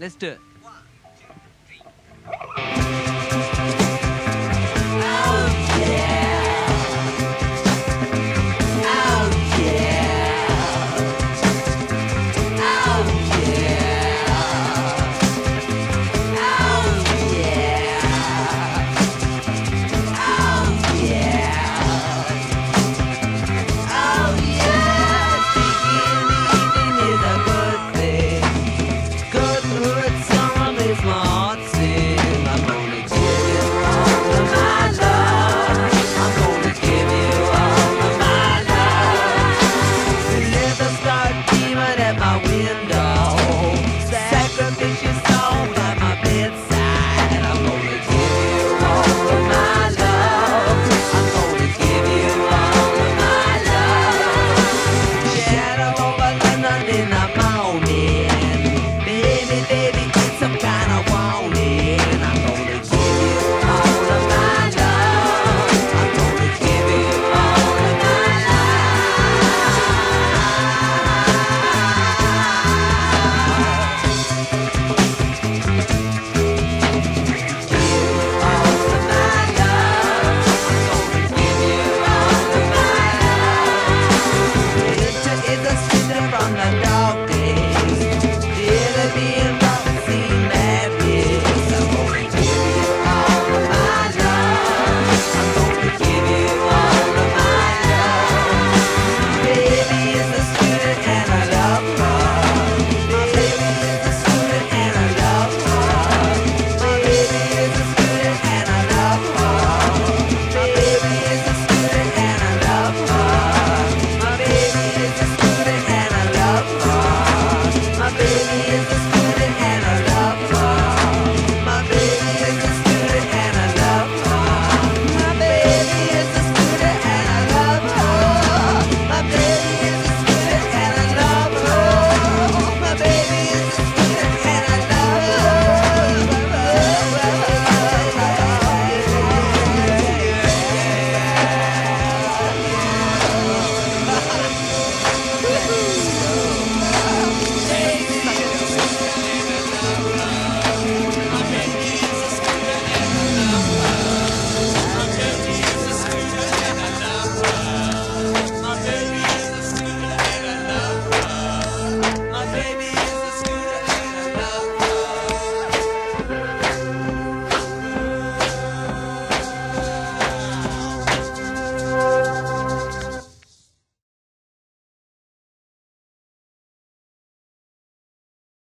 Let's do it.